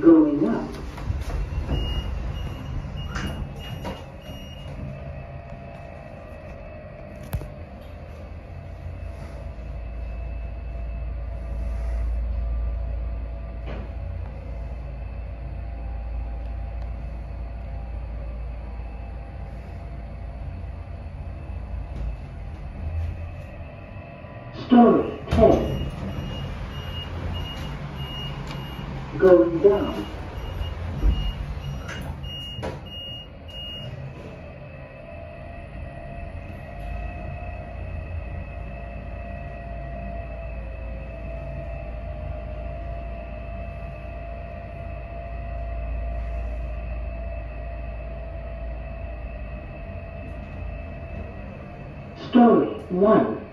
going up. Story 10. Going down. Story 1.